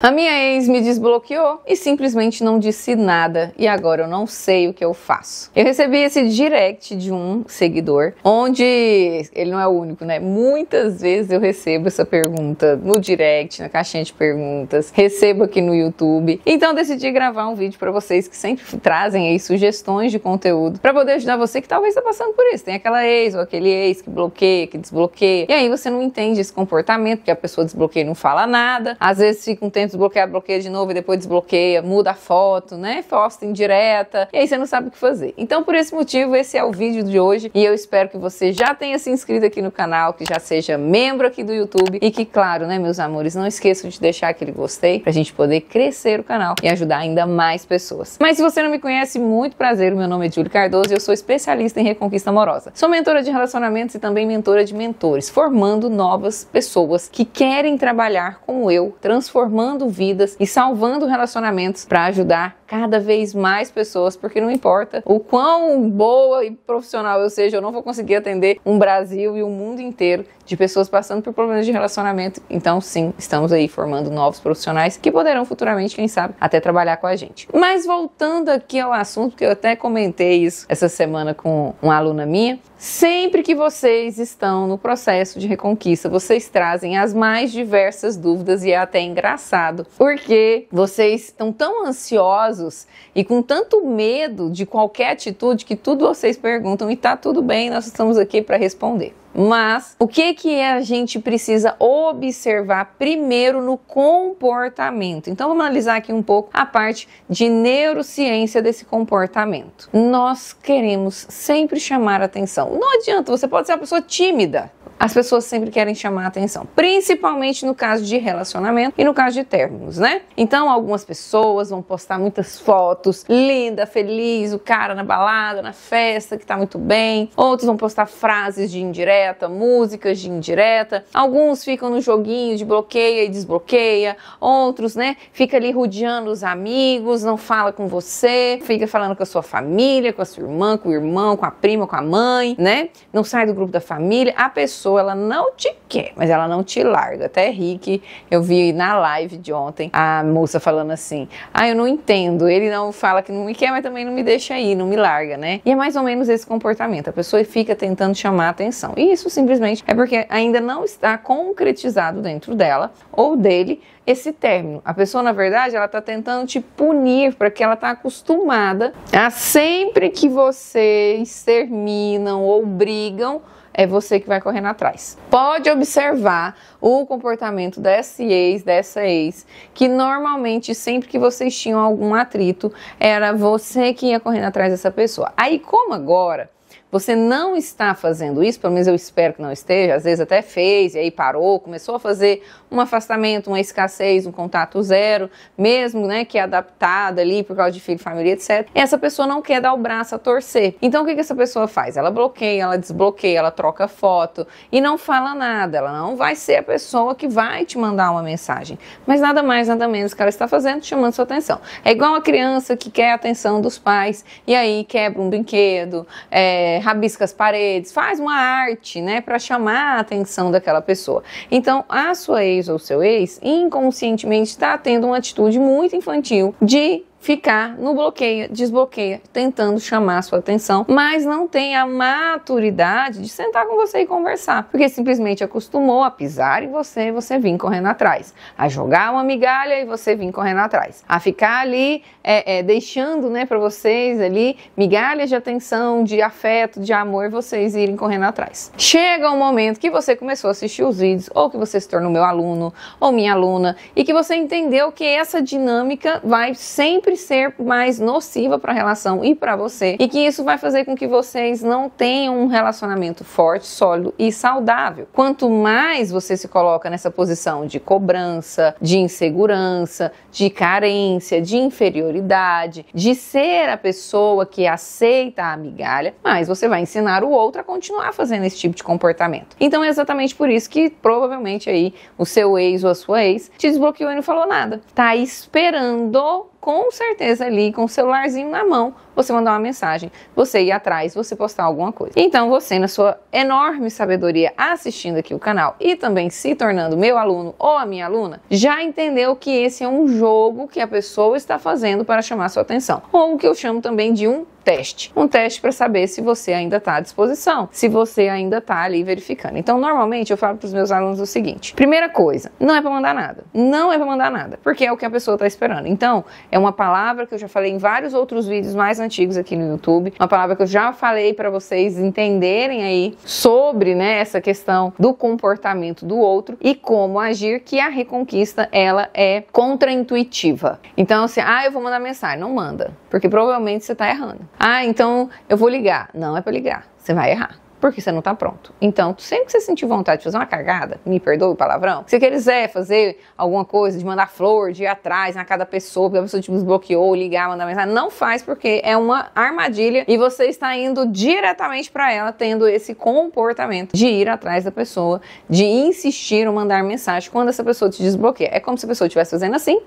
A minha ex me desbloqueou e simplesmente não disse nada e agora eu não sei o que eu faço. Eu recebi esse direct de um seguidor, onde ele não é o único, né? Muitas vezes eu recebo essa pergunta no direct, na caixinha de perguntas, recebo aqui no YouTube. Então decidi gravar um vídeo para vocês que sempre trazem aí sugestões de conteúdo para poder ajudar você que talvez está passando por isso. Tem aquela ex ou aquele ex que bloqueia, que desbloqueia. E aí você não entende esse comportamento, porque a pessoa desbloqueia e não fala nada. Às vezes fica um tempo desbloquear, bloqueia de novo e depois desbloqueia, muda a foto, né? Posta indireta, e aí você não sabe o que fazer. Então, por esse motivo, esse é o vídeo de hoje e eu espero que você já tenha se inscrito aqui no canal, que já seja membro aqui do YouTube e que, claro, né, meus amores, não esqueçam de deixar aquele gostei pra gente poder crescer o canal e ajudar ainda mais pessoas. Mas se você não me conhece, muito prazer, meu nome é Júlio Cardoso e eu sou especialista em reconquista amorosa. Sou mentora de relacionamentos e também mentora de mentores, formando novas pessoas que querem trabalhar como eu, transformando salvando vidas e salvando relacionamentos para ajudar cada vez mais pessoas, porque não importa o quão boa e profissional eu seja, eu não vou conseguir atender um Brasil e um mundo inteiro de pessoas passando por problemas de relacionamento. Então, sim, estamos aí formando novos profissionais que poderão futuramente, quem sabe, até trabalhar com a gente. Mas voltando aqui ao assunto, que eu até comentei isso essa semana com uma aluna minha, Sempre que vocês estão no processo de reconquista, vocês trazem as mais diversas dúvidas e é até engraçado, porque vocês estão tão ansiosos e com tanto medo de qualquer atitude que tudo vocês perguntam e tá tudo bem, nós estamos aqui para responder. Mas o que que a gente precisa observar primeiro no comportamento? Então vamos analisar aqui um pouco a parte de neurociência desse comportamento. Nós queremos sempre chamar atenção. Não adianta, você pode ser uma pessoa tímida, as pessoas sempre querem chamar a atenção, principalmente no caso de relacionamento e no caso de términos, né? Então, algumas pessoas vão postar muitas fotos, linda, feliz, o cara na balada, na festa, que tá muito bem. Outros vão postar frases de indireta, músicas de indireta. Alguns ficam no joguinho de bloqueia e desbloqueia. Outros, né, fica ali rodeando os amigos, não fala com você, fica falando com a sua família, com a sua irmã, com o irmão, com a prima, com a mãe, né? Não sai do grupo da família. A pessoa pessoa ela não te quer, mas ela não te larga. Até Rick, eu vi na live de ontem a moça falando assim: "Ah, eu não entendo. Ele não fala que não me quer, mas também não me deixa aí, não me larga, né?" E é mais ou menos esse comportamento. A pessoa fica tentando chamar a atenção. E isso simplesmente é porque ainda não está concretizado dentro dela ou dele esse término. A pessoa, na verdade, ela está tentando te punir porque ela está acostumada a sempre que vocês terminam ou brigam, é você que vai correndo atrás. Pode observar o comportamento dessa ex, dessa ex, que normalmente sempre que vocês tinham algum atrito, era você que ia correndo atrás dessa pessoa. Aí, como agora você não está fazendo isso, pelo menos eu espero que não esteja, às vezes até fez e aí parou, começou a fazer um afastamento, uma escassez, um contato zero, mesmo né, que é adaptada ali por causa de filho, família, etc. Essa pessoa não quer dar o braço a torcer. Então o que, que essa pessoa faz? Ela bloqueia, ela desbloqueia, ela troca foto e não fala nada. Ela não vai ser a pessoa que vai te mandar uma mensagem. Mas nada mais, nada menos que ela está fazendo, chamando sua atenção. É igual a criança que quer a atenção dos pais e aí quebra um brinquedo, é, rabisca as paredes, faz uma arte, né, para chamar a atenção daquela pessoa. Então, a sua ex ou seu ex inconscientemente está tendo uma atitude muito infantil de ficar no bloqueia, desbloqueia, tentando chamar sua atenção, mas não tem a maturidade de sentar com você e conversar, porque simplesmente acostumou a pisar em você e você vir correndo atrás, a jogar uma migalha e você vir correndo atrás, a ficar ali é, é, deixando, né, para vocês ali migalhas de atenção, de afeto, de amor, vocês irem correndo atrás. Chega um momento que você começou a assistir os vídeos, ou que você se tornou meu aluno ou minha aluna e que você entendeu que essa dinâmica vai sempre sempre ser mais nociva para a relação e para você, e que isso vai fazer com que vocês não tenham um relacionamento forte, sólido e saudável. Quanto mais você se coloca nessa posição de cobrança, de insegurança, de carência, de inferioridade, de ser a pessoa que aceita a migalha, mais você vai ensinar o outro a continuar fazendo esse tipo de comportamento. Então é exatamente por isso que provavelmente aí o seu ex ou a sua ex te desbloqueou e não falou nada. Tá esperando com certeza ali com o celularzinho na mão, você mandar uma mensagem, você ir atrás, você postar alguma coisa. Então você, na sua enorme sabedoria assistindo aqui o canal e também se tornando meu aluno ou a minha aluna, já entendeu que esse é um jogo que a pessoa está fazendo para chamar sua atenção. Ou o que eu chamo também de um teste. Um teste para saber se você ainda está à disposição, se você ainda está ali verificando. Então, normalmente eu falo para os meus alunos o seguinte: primeira coisa, não é para mandar nada. Não é para mandar nada, porque é o que a pessoa está esperando. Então, é uma palavra que eu já falei em vários outros vídeos mais antigos aqui no YouTube, uma palavra que eu já falei para vocês entenderem aí sobre, né, essa questão do comportamento do outro e como agir, que a reconquista ela é contraintuitiva. Então, assim, ah, eu vou mandar mensagem, não manda, porque provavelmente você está errando. Ah, então eu vou ligar. Não é para ligar. Você vai errar porque você não está pronto. Então, sempre que você sentir vontade de fazer uma cagada, me perdoe o palavrão, se você quiser fazer alguma coisa, de mandar flor, de ir atrás na cada pessoa, porque a pessoa te desbloqueou, ligar, mandar mensagem, não faz porque é uma armadilha e você está indo diretamente para ela, tendo esse comportamento de ir atrás da pessoa, de insistir ou mandar mensagem quando essa pessoa te desbloqueia. É como se a pessoa estivesse fazendo assim,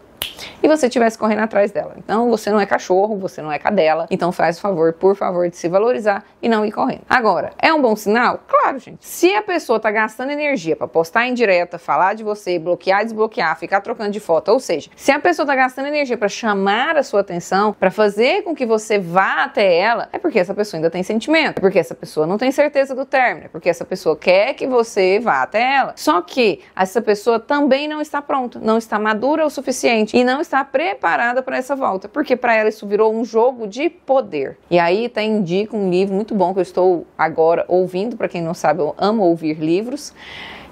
e você estivesse correndo atrás dela. Então você não é cachorro, você não é cadela. Então faz o favor, por favor, de se valorizar e não ir correndo. Agora, é um bom sinal? Claro, gente. Se a pessoa tá gastando energia para postar em direta, falar de você, bloquear, desbloquear, ficar trocando de foto, ou seja, se a pessoa tá gastando energia para chamar a sua atenção, para fazer com que você vá até ela, é porque essa pessoa ainda tem sentimento, é porque essa pessoa não tem certeza do término, é porque essa pessoa quer que você vá até ela. Só que essa pessoa também não está pronta, não está madura o suficiente e não está preparada para essa volta, porque para ela isso virou um jogo de poder. E aí tá indica um livro muito bom que eu estou agora ouvindo, para quem não sabe, eu amo ouvir livros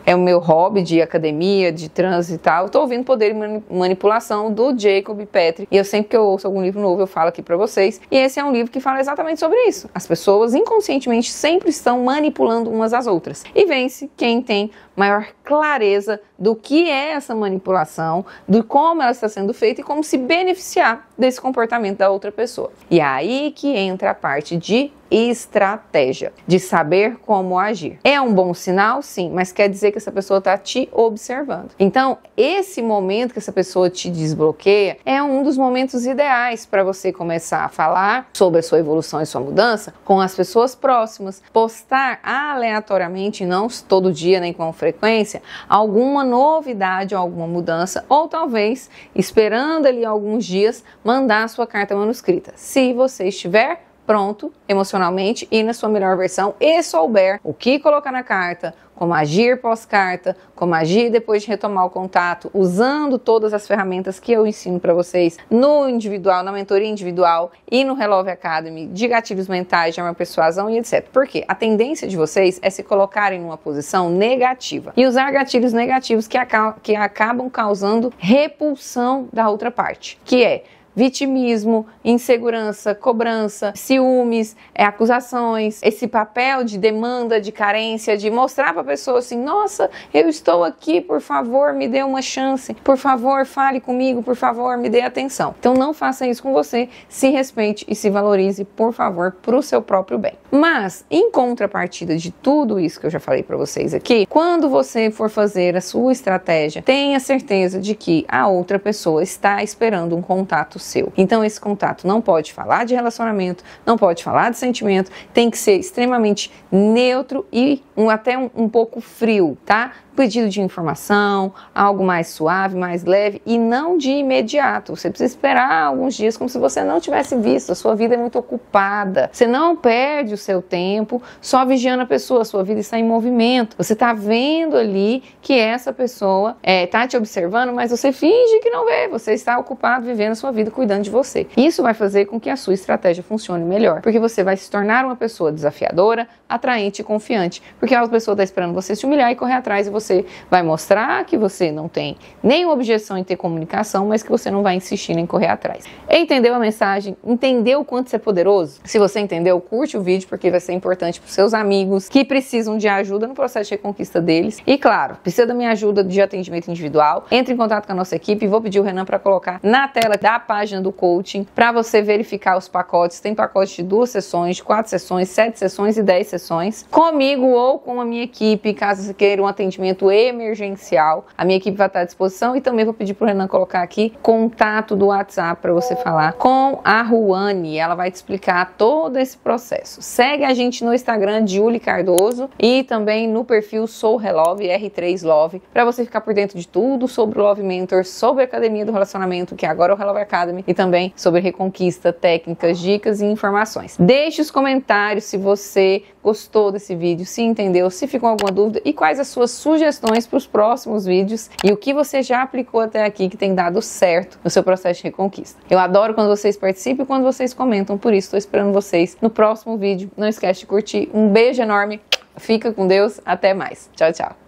é o meu hobby de academia, de trânsito e tal. Estou ouvindo Poder e Manipulação do Jacob Petri. E eu sempre que eu ouço algum livro novo, eu falo aqui para vocês. E esse é um livro que fala exatamente sobre isso. As pessoas inconscientemente sempre estão manipulando umas às outras. E vence quem tem maior clareza do que é essa manipulação, de como ela está sendo feita e como se beneficiar desse comportamento da outra pessoa. E é aí que entra a parte de estratégia, de saber como agir. É um bom sinal, sim, mas quer dizer que essa pessoa está te observando. Então, esse momento que essa pessoa te desbloqueia é um dos momentos ideais para você começar a falar sobre a sua evolução e sua mudança com as pessoas próximas, postar aleatoriamente, não todo dia nem com frequência, alguma novidade alguma mudança, ou talvez esperando ali alguns dias mandar a sua carta manuscrita, se você estiver pronto emocionalmente e na sua melhor versão e souber o que colocar na carta, como agir pós-carta, como agir depois de retomar o contato, usando todas as ferramentas que eu ensino para vocês no individual, na mentoria individual e no Relove Academy, de gatilhos mentais, de uma persuasão e etc. Porque a tendência de vocês é se colocarem numa posição negativa e usar gatilhos negativos que, que acabam causando repulsão da outra parte, que é vitimismo, insegurança, cobrança, ciúmes, é, acusações, esse papel de demanda, de carência, de mostrar para a pessoa assim: nossa, eu estou aqui, por favor, me dê uma chance, por favor, fale comigo, por favor, me dê atenção. Então não faça isso com você, se respeite e se valorize, por favor, para o seu próprio bem. Mas, em contrapartida de tudo isso que eu já falei para vocês aqui, quando você for fazer a sua estratégia, tenha certeza de que a outra pessoa está esperando um contato seu. Então esse contato não pode falar de relacionamento, não pode falar de sentimento, tem que ser extremamente neutro e um, até um, um pouco frio, tá? Pedido de informação, algo mais suave, mais leve e não de imediato. Você precisa esperar alguns dias como se você não tivesse visto. A sua vida é muito ocupada. Você não perde o seu tempo só vigiando a pessoa. A sua vida está em movimento. Você está vendo ali que essa pessoa está é, tá te observando, mas você finge que não vê. Você está ocupado vivendo a sua vida cuidando de você. Isso vai fazer com que a sua estratégia funcione melhor, porque você vai se tornar uma pessoa desafiadora, atraente e confiante, porque a pessoa está esperando você se humilhar e correr atrás e você você vai mostrar que você não tem nenhuma objeção em ter comunicação, mas que você não vai insistir em correr atrás. Entendeu a mensagem? Entendeu o quanto isso é poderoso? Se você entendeu, curte o vídeo porque vai ser importante para seus amigos que precisam de ajuda no processo de reconquista deles. E claro, precisa da minha ajuda de atendimento individual. Entre em contato com a nossa equipe e vou pedir o Renan para colocar na tela da página do coaching para você verificar os pacotes. Tem pacote de duas sessões, de quatro sessões, sete sessões e dez sessões. Comigo ou com a minha equipe, caso você queira um atendimento atendimento emergencial. A minha equipe vai estar à disposição e também vou pedir para o Renan colocar aqui contato do WhatsApp para você falar com a Ruane. Ela vai te explicar todo esse processo. Segue a gente no Instagram, Julie Cardoso, e também no perfil Sou Relove, R3 Love, para você ficar por dentro de tudo sobre o Love Mentor, sobre a Academia do Relacionamento, que agora é o Relove Academy, e também sobre reconquista, técnicas, dicas e informações. Deixe os comentários se você gostou desse vídeo, se entendeu, se ficou alguma dúvida e quais as suas sugestões para os próximos vídeos e o que você já aplicou até aqui que tem dado certo no seu processo de reconquista. Eu adoro quando vocês participam e quando vocês comentam, por isso estou esperando vocês no próximo vídeo. Não esquece de curtir. Um beijo enorme, fica com Deus, até mais. Tchau, tchau.